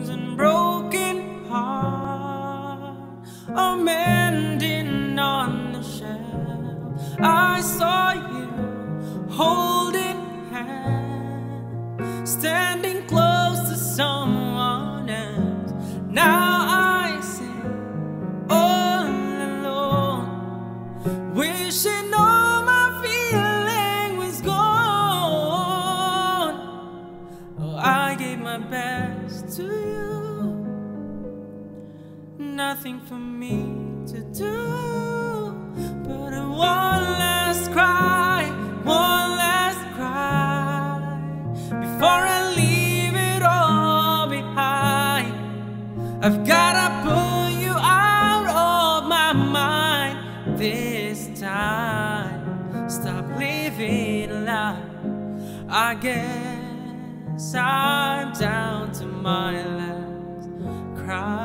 wounds and broken heart are mending on the shelf. I saw you holding hand, standing close to someone else. Now I sit all alone, wishing. Gave my best to you, nothing for me to do but one last cry, one last cry before I leave it all behind. I've gotta pull you out of my mind this time. Stop living a lie. I guess I'm down to my last cry.